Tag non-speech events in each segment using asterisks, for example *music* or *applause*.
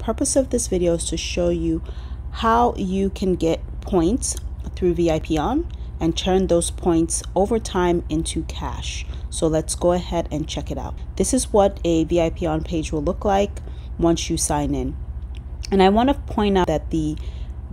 purpose of this video is to show you how you can get points through VIPon and turn those points over time into cash. So let's go ahead and check it out. This is what a VIPon page will look like once you sign in. And I want to point out that the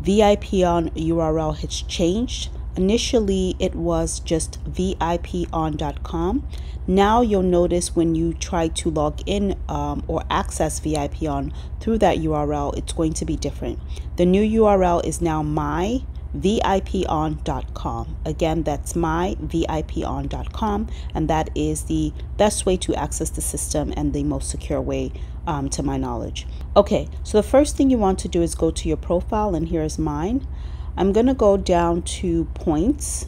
VIPon URL has changed. Initially, it was just vipon.com. Now you'll notice when you try to log in um, or access VIPon through that URL, it's going to be different. The new URL is now my vipon.com. Again, that's myvipon.com, and that is the best way to access the system and the most secure way um, to my knowledge. Okay, so the first thing you want to do is go to your profile, and here's mine. I'm going to go down to points.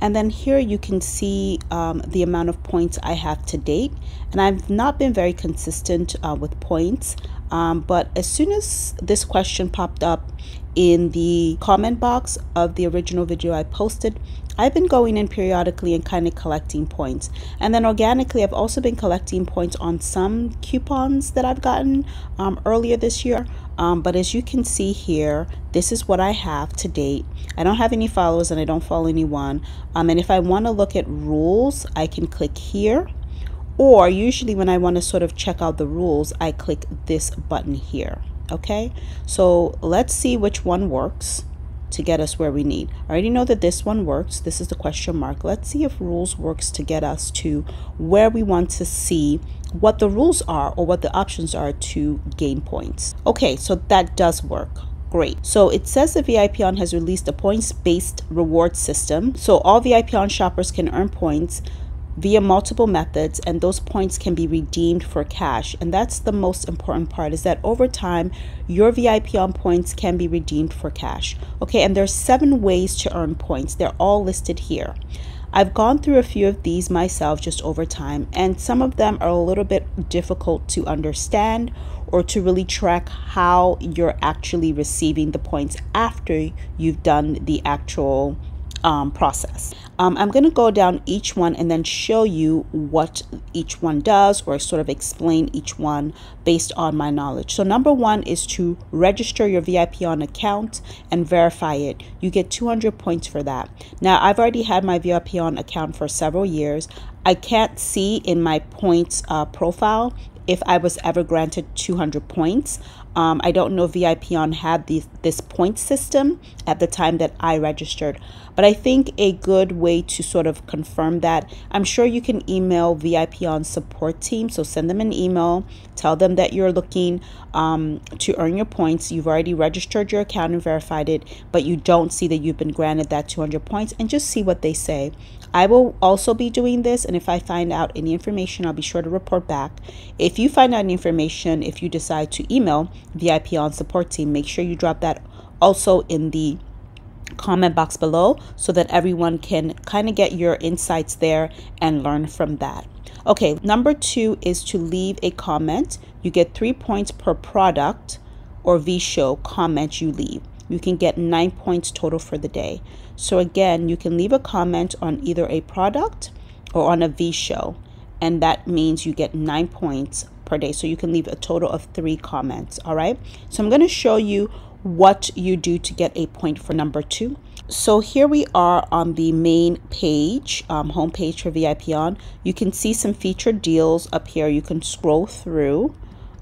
And then here you can see um, the amount of points I have to date. And I've not been very consistent uh, with points. Um, but as soon as this question popped up in the comment box of the original video I posted, I've been going in periodically and kind of collecting points. And then organically, I've also been collecting points on some coupons that I've gotten um, earlier this year. Um, but as you can see here, this is what I have to date. I don't have any followers and I don't follow anyone. Um, and if I want to look at rules, I can click here or usually when I want to sort of check out the rules, I click this button here. Okay, so let's see which one works to get us where we need. I already know that this one works. This is the question mark. Let's see if rules works to get us to where we want to see what the rules are or what the options are to gain points. Okay, so that does work great. So it says the VIPon has released a points-based reward system. So all VIPon shoppers can earn points via multiple methods and those points can be redeemed for cash and that's the most important part is that over time your VIPon points can be redeemed for cash okay and there's seven ways to earn points they're all listed here I've gone through a few of these myself just over time and some of them are a little bit difficult to understand or to really track how you're actually receiving the points after you've done the actual um, process. Um, I'm going to go down each one and then show you what each one does or sort of explain each one based on my knowledge. So number one is to register your VIPon account and verify it. You get 200 points for that. Now I've already had my VIPon account for several years. I can't see in my points uh, profile if I was ever granted 200 points. Um, I don't know if VIPon had the, this point system at the time that I registered, but I think a good way to sort of confirm that, I'm sure you can email VIPon support team. So send them an email, tell them that you're looking um, to earn your points. You've already registered your account and verified it, but you don't see that you've been granted that 200 points and just see what they say. I will also be doing this, and if I find out any information, I'll be sure to report back. If you find out any information, if you decide to email VIPon support team, make sure you drop that also in the comment box below so that everyone can kind of get your insights there and learn from that. Okay, number two is to leave a comment. You get three points per product or V-show comment you leave you can get nine points total for the day. So again, you can leave a comment on either a product or on a V show, and that means you get nine points per day. So you can leave a total of three comments. All right. So I'm going to show you what you do to get a point for number two. So here we are on the main page, um, homepage for VIPon. You can see some featured deals up here. You can scroll through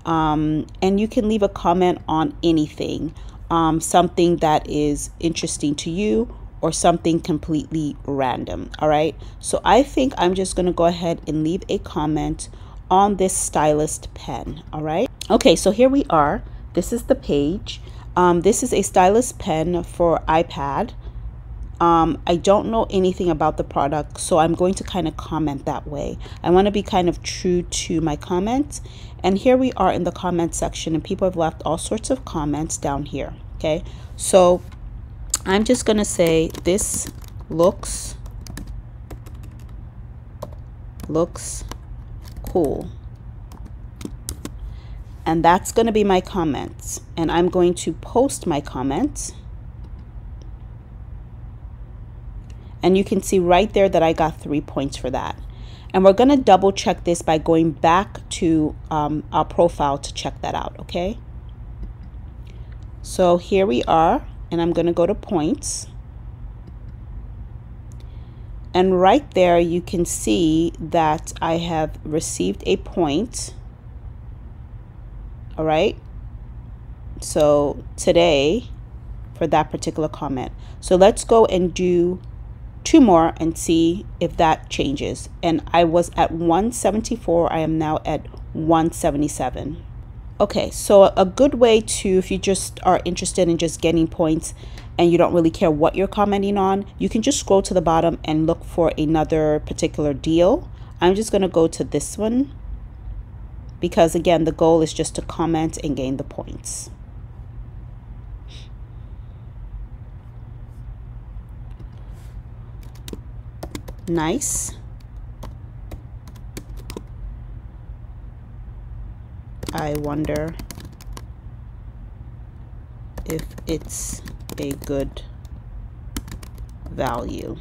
um, and you can leave a comment on anything um, something that is interesting to you or something completely random. All right. So I think I'm just going to go ahead and leave a comment on this stylist pen. All right. Okay. So here we are. This is the page. Um, this is a stylus pen for iPad. Um, I don't know anything about the product, so I'm going to kind of comment that way. I want to be kind of true to my comments. And here we are in the comment section, and people have left all sorts of comments down here. Okay, so I'm just going to say this looks looks cool and that's going to be my comments and I'm going to post my comments And you can see right there that I got three points for that. And we're going to double check this by going back to um, our profile to check that out, okay? So here we are, and I'm going to go to points. And right there, you can see that I have received a point. All right. So today, for that particular comment. So let's go and do two more and see if that changes. And I was at 174. I am now at 177. Okay, so a good way to, if you just are interested in just getting points and you don't really care what you're commenting on, you can just scroll to the bottom and look for another particular deal. I'm just going to go to this one because again, the goal is just to comment and gain the points. Nice. I wonder if it's a good value.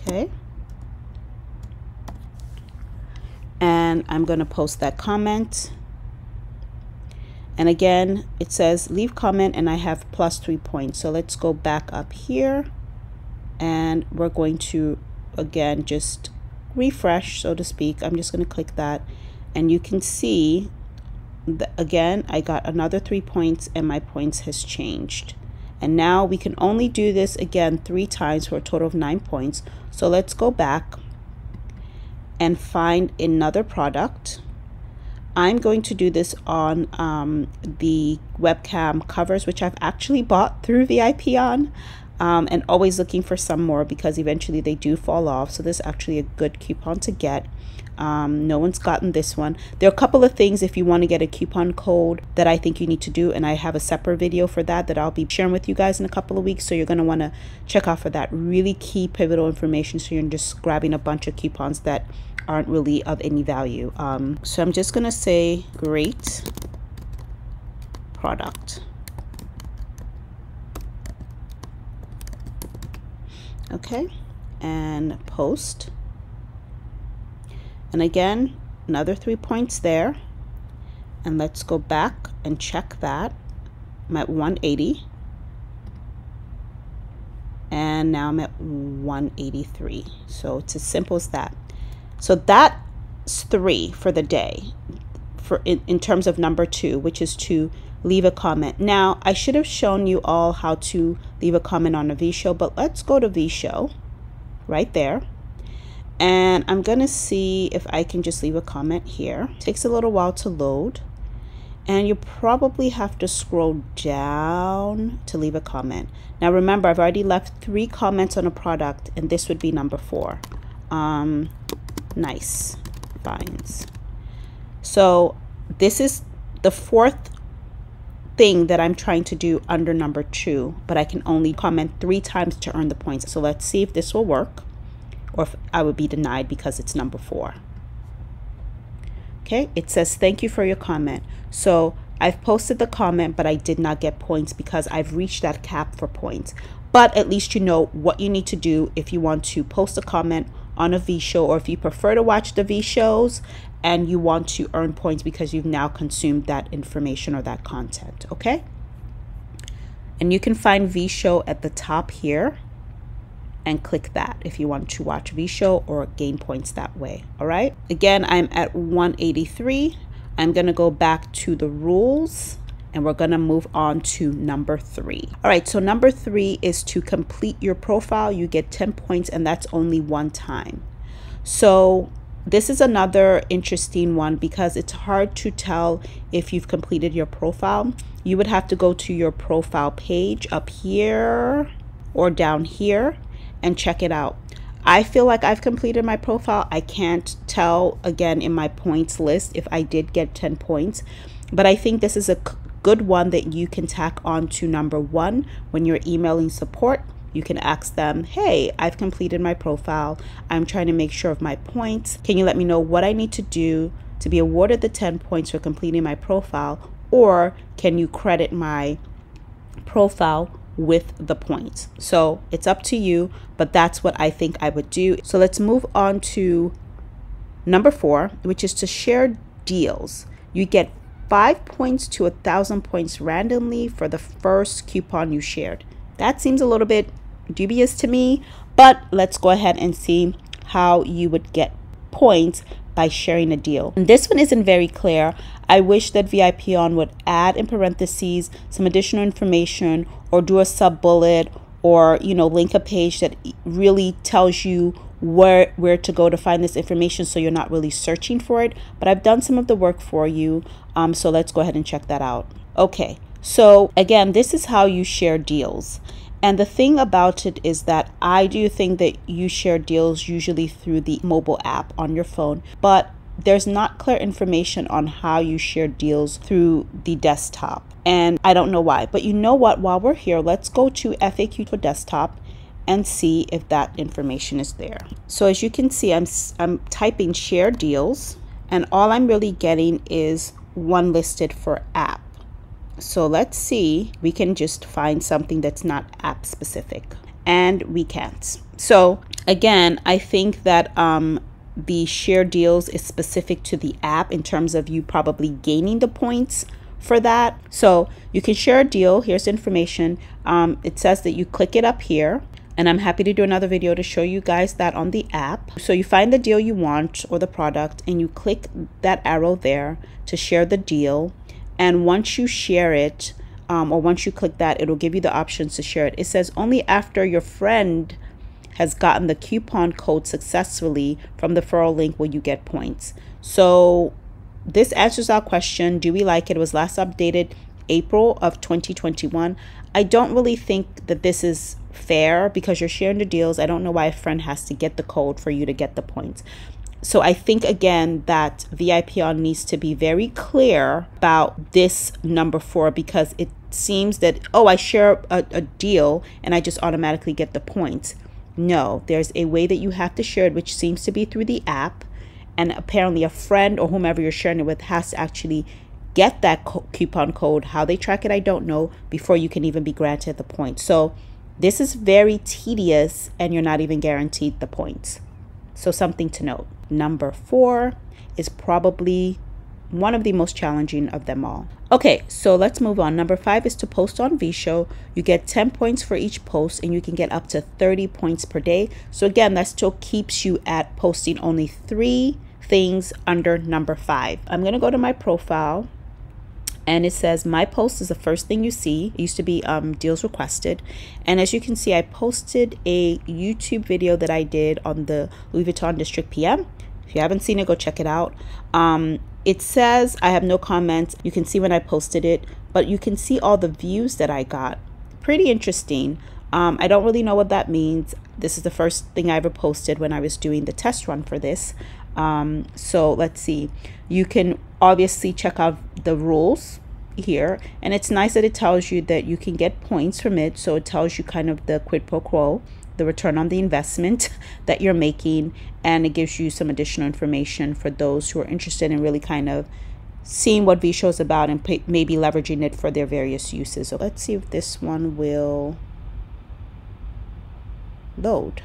Okay. And I'm going to post that comment. And again, it says leave comment and I have plus three points. So let's go back up here and we're going to again just refresh so to speak. I'm just going to click that. And you can see that again I got another three points and my points has changed. And now we can only do this again three times for a total of nine points. So let's go back and find another product. I'm going to do this on um, the webcam covers which I've actually bought through Vipon um, and always looking for some more because eventually they do fall off. So this is actually a good coupon to get. Um, no one's gotten this one. There are a couple of things if you want to get a coupon code that I think you need to do, and I have a separate video for that that I'll be sharing with you guys in a couple of weeks. So you're going to want to check out for that really key pivotal information. So you're just grabbing a bunch of coupons that aren't really of any value. Um, so I'm just going to say great product. Okay. And post. And again another three points there. And let's go back and check that. I'm at 180 and now I'm at 183 so it's as simple as that. So that's three for the day for in, in terms of number two which is to leave a comment. Now, I should have shown you all how to leave a comment on a VShow, but let's go to VShow right there. And I'm going to see if I can just leave a comment here. It takes a little while to load. And you probably have to scroll down to leave a comment. Now remember, I've already left three comments on a product, and this would be number four. Um, nice finds. So this is the fourth thing that I'm trying to do under number two, but I can only comment three times to earn the points. So let's see if this will work or if I would be denied because it's number four. Okay, it says thank you for your comment. So I've posted the comment, but I did not get points because I've reached that cap for points. But at least you know what you need to do if you want to post a comment on a V show or if you prefer to watch the VShows and you want to earn points because you've now consumed that information or that content, okay? And you can find VShow at the top here and click that if you want to watch VShow or gain points that way, all right? Again, I'm at 183. I'm gonna go back to the rules and we're gonna move on to number three. All right, so number three is to complete your profile. You get 10 points and that's only one time. So this is another interesting one because it's hard to tell if you've completed your profile. You would have to go to your profile page up here or down here and check it out. I feel like I've completed my profile. I can't tell again in my points list if I did get 10 points, but I think this is a good one that you can tack on to number one when you're emailing support you can ask them, hey, I've completed my profile. I'm trying to make sure of my points. Can you let me know what I need to do to be awarded the 10 points for completing my profile? Or can you credit my profile with the points. So it's up to you, but that's what I think I would do. So let's move on to number four, which is to share deals. You get five points to a thousand points randomly for the first coupon you shared. That seems a little bit dubious to me, but let's go ahead and see how you would get points by sharing a deal. And this one isn't very clear. I wish that VIPon would add in parentheses some additional information or do a sub bullet or you know link a page that really tells you where where to go to find this information so you're not really searching for it but I've done some of the work for you um, so let's go ahead and check that out okay so again this is how you share deals and the thing about it is that I do think that you share deals usually through the mobile app on your phone but there's not clear information on how you share deals through the desktop and I don't know why but you know what while we're here let's go to FAQ for desktop and see if that information is there. So as you can see, I'm, I'm typing share deals and all I'm really getting is one listed for app. So let's see, we can just find something that's not app specific and we can't. So again, I think that um, the share deals is specific to the app in terms of you probably gaining the points for that. So you can share a deal. Here's information. Um, it says that you click it up here and I'm happy to do another video to show you guys that on the app. So you find the deal you want or the product and you click that arrow there to share the deal. And once you share it, um, or once you click that, it'll give you the options to share it. It says only after your friend has gotten the coupon code successfully from the referral link will you get points. So this answers our question. Do we like it? It was last updated April of 2021. I don't really think that this is fair because you're sharing the deals. I don't know why a friend has to get the code for you to get the points. So I think again that VIPon needs to be very clear about this number four because it seems that, oh, I share a, a deal and I just automatically get the points. No, there's a way that you have to share it, which seems to be through the app. And apparently, a friend or whomever you're sharing it with has to actually get that co coupon code. How they track it, I don't know, before you can even be granted the points. So this is very tedious and you're not even guaranteed the points. So something to note. Number four is probably one of the most challenging of them all. Okay, so let's move on. Number five is to post on VShow. You get 10 points for each post and you can get up to 30 points per day. So again, that still keeps you at posting only three things under number five. I'm gonna go to my profile and it says my post is the first thing you see it used to be um, deals requested and as you can see I posted a YouTube video that I did on the Louis Vuitton District PM if you haven't seen it go check it out. Um, it says I have no comments. You can see when I posted it but you can see all the views that I got. Pretty interesting. Um, I don't really know what that means. This is the first thing I ever posted when I was doing the test run for this. Um, so let's see. You can obviously check out the rules here and it's nice that it tells you that you can get points from it. So it tells you kind of the quid pro quo the return on the investment that you're making and it gives you some additional information for those who are interested in really kind of seeing what VShow is about and maybe leveraging it for their various uses so let's see if this one will load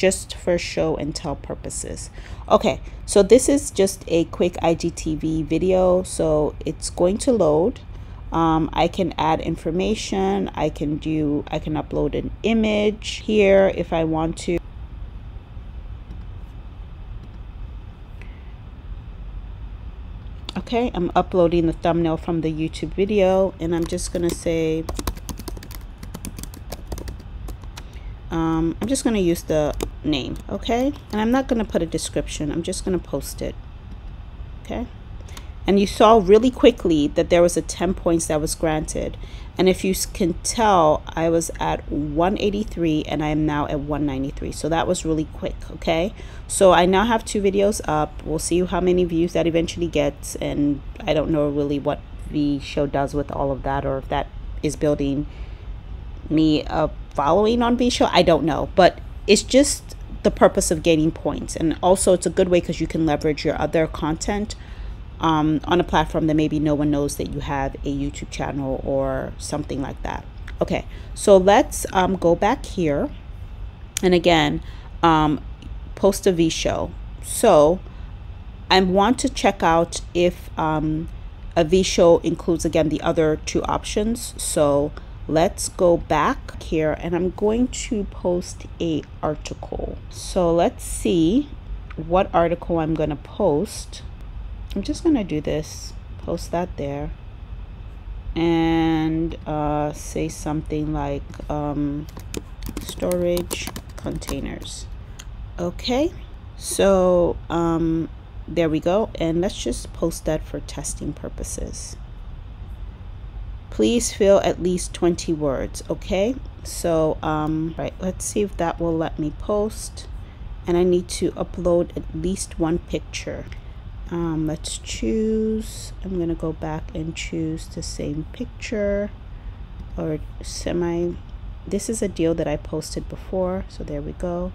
just for show and tell purposes. Okay, so this is just a quick IGTV video. So it's going to load. Um, I can add information. I can do, I can upload an image here if I want to. Okay, I'm uploading the thumbnail from the YouTube video and I'm just going to say um, I'm just going to use the name, okay? And I'm not going to put a description. I'm just going to post it, okay? And you saw really quickly that there was a 10 points that was granted. And if you can tell, I was at 183 and I am now at 193. So that was really quick, okay? So I now have two videos up. We'll see how many views that eventually gets. And I don't know really what VShow does with all of that or if that is building me a following on V show. I don't know, but it's just the purpose of gaining points. And also it's a good way because you can leverage your other content um, on a platform that maybe no one knows that you have a YouTube channel or something like that. Okay, so let's um, go back here. And again, um, post a VShow. So I want to check out if um, a VShow includes again the other two options. So let's go back here and I'm going to post a article. So let's see what article I'm going to post. I'm just going to do this, post that there and uh, say something like um, storage containers. Okay, so um, there we go. And let's just post that for testing purposes. Please fill at least 20 words. Okay, so um, right, let's see if that will let me post. And I need to upload at least one picture. Um, let's choose, I'm gonna go back and choose the same picture or semi, this is a deal that I posted before. So there we go.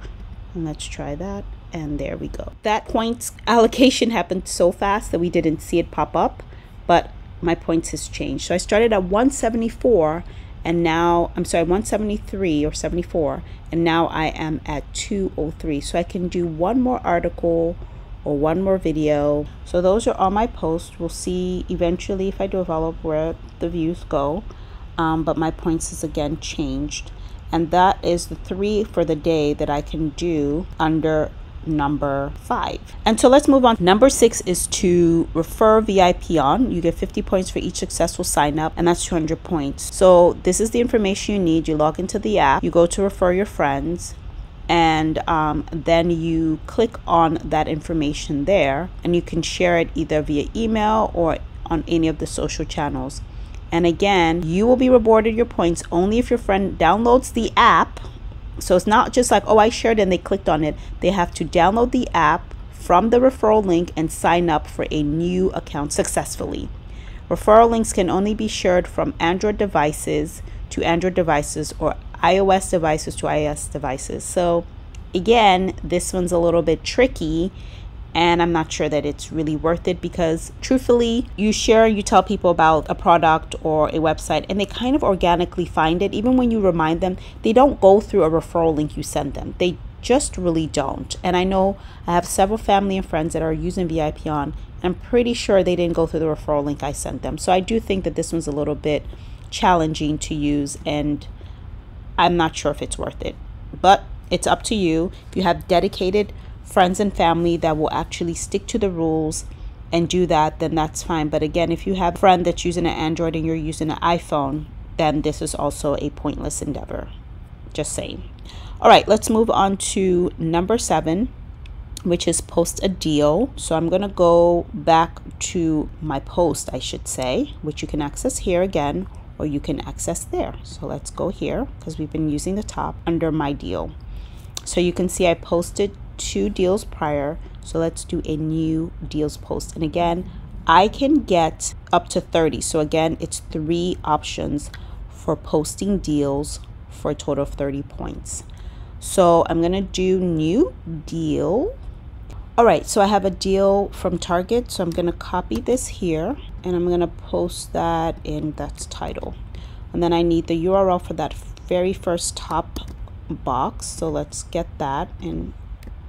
And let's try that and there we go. That points allocation happened so fast that we didn't see it pop up, but my points has changed. So I started at 174 and now I'm sorry 173 or 74 and now I am at 203 so I can do one more article or one more video so those are all my posts we'll see eventually if I do develop where the views go um, but my points is again changed and that is the three for the day that I can do under number five. And so let's move on. Number six is to refer VIPon. You get 50 points for each successful sign up, and that's 200 points. So this is the information you need. You log into the app, you go to refer your friends, and um, then you click on that information there, and you can share it either via email or on any of the social channels. And again, you will be rewarded your points only if your friend downloads the app so it's not just like, oh, I shared and they clicked on it. They have to download the app from the referral link and sign up for a new account successfully. Referral links can only be shared from Android devices to Android devices or iOS devices to iOS devices. So again, this one's a little bit tricky and I'm not sure that it's really worth it because truthfully, you share, you tell people about a product or a website, and they kind of organically find it. Even when you remind them, they don't go through a referral link you send them. They just really don't. And I know I have several family and friends that are using VIPon. I'm pretty sure they didn't go through the referral link I sent them. So I do think that this one's a little bit challenging to use, and I'm not sure if it's worth it. But it's up to you. If you have dedicated friends and family that will actually stick to the rules and do that, then that's fine. But again, if you have a friend that's using an Android and you're using an iPhone, then this is also a pointless endeavor. Just saying. All right, let's move on to number seven, which is post a deal. So I'm going to go back to my post, I should say, which you can access here again, or you can access there. So let's go here because we've been using the top under my deal. So you can see I posted two deals prior. So let's do a new deals post. And again, I can get up to 30. So again, it's three options for posting deals for a total of 30 points. So I'm going to do new deal. All right, so I have a deal from Target. So I'm to copy this here and I'm to post that in that title. And then I need the URL for that very first top box. So let's get that and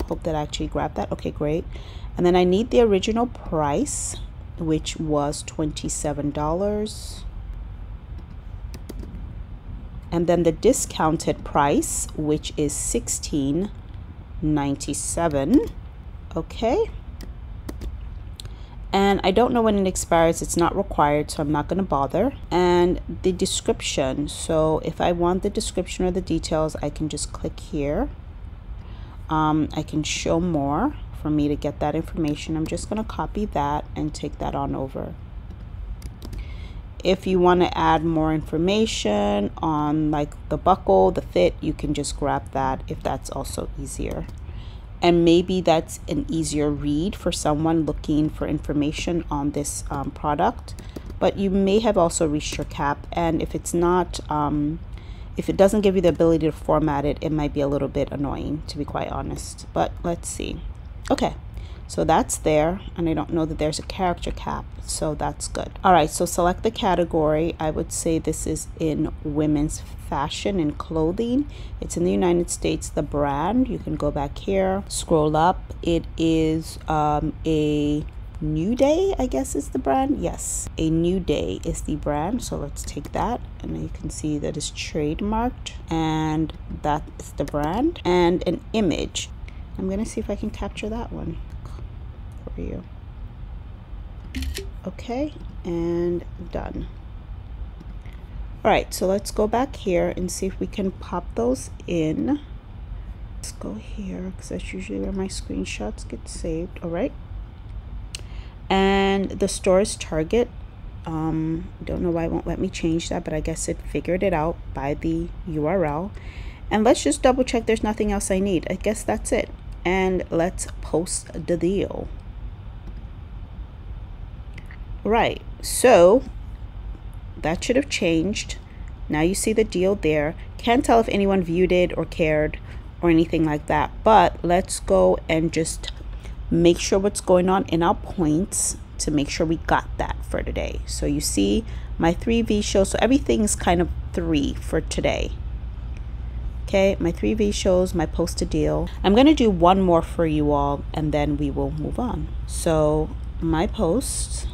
hope that I actually grabbed that okay great and then I need the original price which was $27 and then the discounted price which is 16.97 okay and I don't know when it expires it's not required so I'm not going to bother and the description so if I want the description or the details I can just click here um, I can show more for me to get that information. I'm just going to copy that and take that on over. If you want to add more information on like the buckle, the fit, you can just grab that if that's also easier. And maybe that's an easier read for someone looking for information on this um, product. But you may have also reached your cap. And if it's not, um, if it doesn't give you the ability to format it, it might be a little bit annoying, to be quite honest. But let's see. Okay, So that's there, and I don't know that there's a character cap, so that's good. All right, so select the category. I would say this is in women's fashion and clothing. It's in the United States, the brand. You can go back here, scroll up. It is um, a New Day, I guess is the brand. Yes, a New Day is the brand. So let's take that and you can see that is trademarked and that is the brand and an image. I'm going to see if I can capture that one for you. Okay, and done. All right, so let's go back here and see if we can pop those in. Let's go here because that's usually where my screenshots get saved. All right. And the store is Target. Um, don't know why it won't let me change that, but I guess it figured it out by the URL. And let's just double check there's nothing else I need. I guess that's it. And let's post the deal. Right, so that should have changed. Now you see the deal there. Can't tell if anyone viewed it or cared or anything like that. But let's go and just make sure what's going on in our points to make sure we got that for today. So you see my 3V shows. So everything is kind of 3 for today. Okay, my 3V shows my post posted deal. I'm going to do one more for you all and then we will move on. So my post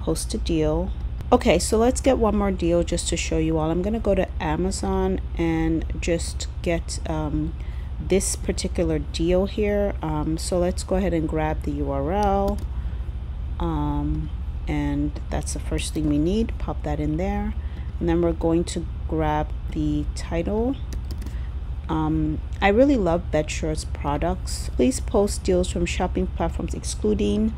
post a deal. Okay so let's get one more deal just to show you all. I'm gonna go to amazon and just get um, this particular deal here. Um, so let's go ahead and grab the url um, and that's the first thing we need. Pop that in there. And then we're going to grab the title. Um, I really love BedSure's products. Please post deals from shopping platforms excluding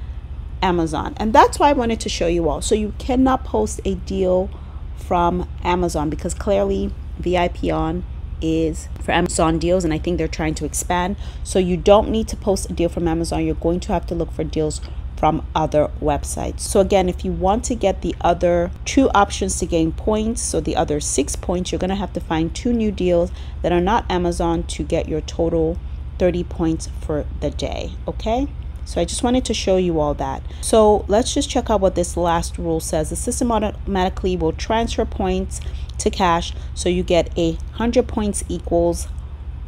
Amazon. And that's why I wanted to show you all. So you cannot post a deal from Amazon because clearly VIPon is for Amazon deals and I think they're trying to expand. So you don't need to post a deal from Amazon. You're going to have to look for deals from other websites. So again, if you want to get the other two options to gain points, so the other six points, you're going to have to find two new deals that are not Amazon to get your total 30 points for the day. Okay. So I just wanted to show you all that. So let's just check out what this last rule says. The system automatically will transfer points to cash. So you get a hundred points equals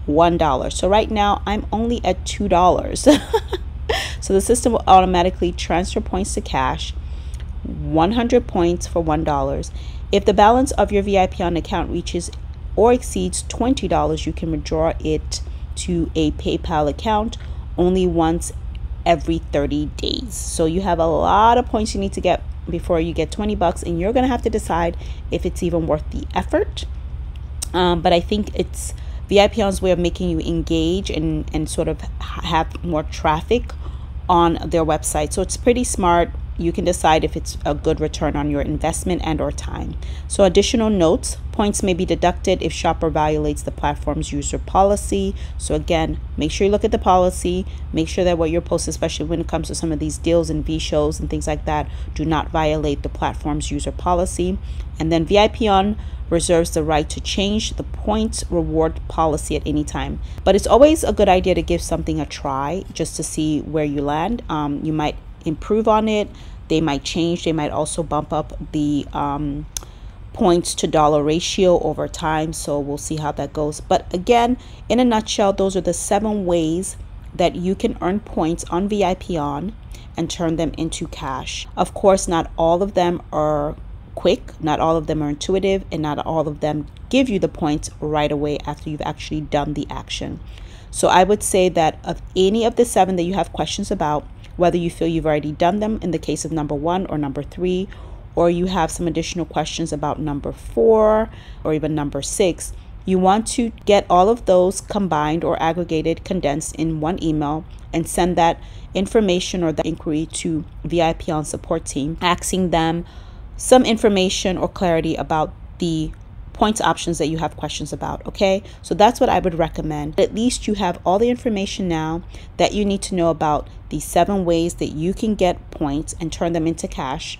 one dollar. So right now I'm only at two dollars. *laughs* so the system will automatically transfer points to cash. 100 points for $1. If the balance of your VIPon account reaches or exceeds $20, you can withdraw it to a PayPal account only once every 30 days. So you have a lot of points you need to get before you get 20 bucks, and you're gonna have to decide if it's even worth the effort. Um, but I think it's VIPon's way of making you engage and, and sort of have more traffic on their website. So it's pretty smart you can decide if it's a good return on your investment and or time. So additional notes, points may be deducted if shopper violates the platform's user policy. So again, make sure you look at the policy, make sure that what you're posting, especially when it comes to some of these deals and V shows and things like that, do not violate the platform's user policy. And then VIPon reserves the right to change the points reward policy at any time. But it's always a good idea to give something a try just to see where you land. Um, you might improve on it. They might change. They might also bump up the um, points to dollar ratio over time. So we'll see how that goes. But again, in a nutshell, those are the seven ways that you can earn points on VIPon and turn them into cash. Of course, not all of them are quick, not all of them are intuitive, and not all of them give you the points right away after you've actually done the action. So I would say that of any of the seven that you have questions about, whether you feel you've already done them in the case of number one or number three, or you have some additional questions about number four or even number six, you want to get all of those combined or aggregated, condensed in one email and send that information or the inquiry to VIPon support team, asking them some information or clarity about the points options that you have questions about. Okay, so that's what I would recommend. At least you have all the information now that you need to know about the seven ways that you can get points and turn them into cash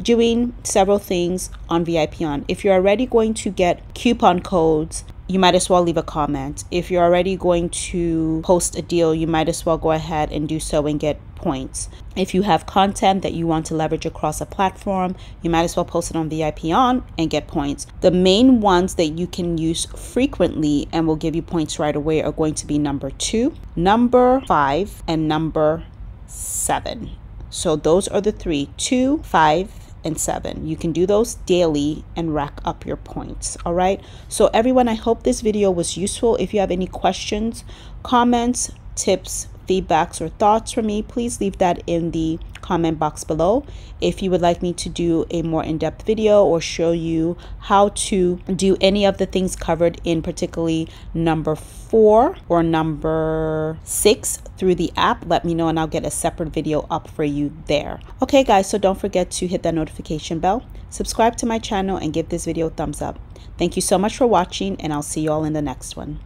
doing several things on VIPon. If you're already going to get coupon codes you might as well leave a comment. If you're already going to post a deal, you might as well go ahead and do so and get points. If you have content that you want to leverage across a platform, you might as well post it on VIPon and get points. The main ones that you can use frequently and will give you points right away are going to be number two, number five, and number seven. So those are the three two, five, and 7. You can do those daily and rack up your points. All right. So, everyone, I hope this video was useful. If you have any questions, comments, tips, feedbacks, or thoughts from me, please leave that in the comment box below. If you would like me to do a more in-depth video or show you how to do any of the things covered in particularly number four or number six through the app, let me know and I'll get a separate video up for you there. Okay guys, so don't forget to hit that notification bell, subscribe to my channel and give this video a thumbs up. Thank you so much for watching and I'll see you all in the next one.